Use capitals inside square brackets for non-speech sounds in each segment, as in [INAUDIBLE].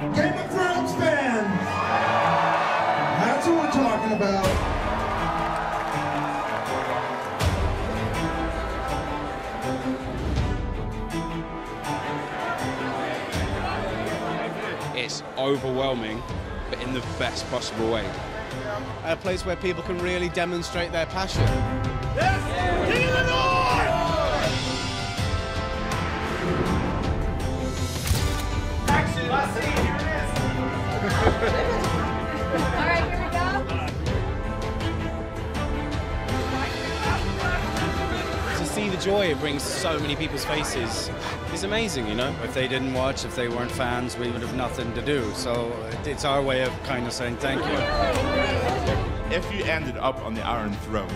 Game of Thrones fans! That's what we're talking about. It's overwhelming, but in the best possible way. A place where people can really demonstrate their passion. Yes! King of the North! Action! See the joy it brings to so many people's faces is amazing, you know? If they didn't watch, if they weren't fans, we would have nothing to do. So it's our way of kind of saying thank you. If you ended up on the Iron Throne,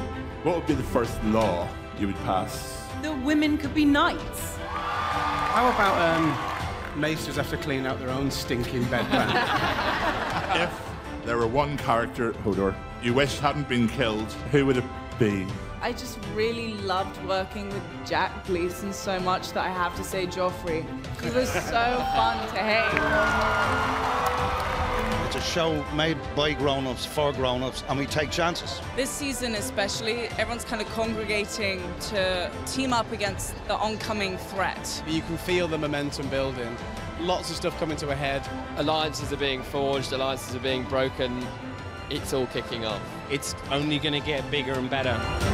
what would be the first law you would pass? The women could be knights. How about um, maesters have to clean out their own stinking bedpan? [LAUGHS] If there were one character, Hodor, you wish hadn't been killed, who would it be? I just really loved working with Jack Gleeson so much that I have to say Joffrey. He was so fun to hate. It's a show made by grown-ups for grown-ups, and we take chances. This season especially, everyone's kind of congregating to team up against the oncoming threat. you can feel the momentum building. Lots of stuff coming to a head. alliances are being forged, alliances are being broken. It's all kicking off. It's only going to get bigger and better.